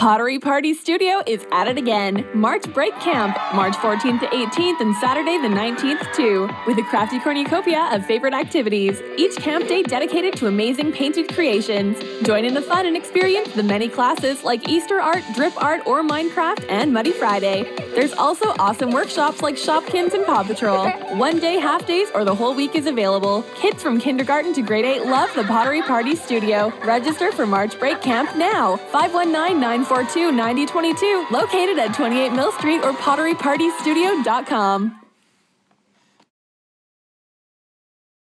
Pottery Party Studio is at it again. March Break Camp, March 14th to 18th and Saturday the 19th too, with a crafty cornucopia of favorite activities. Each camp day dedicated to amazing painted creations. Join in the fun and experience the many classes like Easter art, drip art, or Minecraft, and Muddy Friday. There's also awesome workshops like Shopkins and Paw Patrol. One day, half days, or the whole week is available. Kids from kindergarten to grade 8 love the Pottery Party Studio. Register for March Break Camp now. 519 942 9022, located at 28 Mill Street or potterypartystudio.com.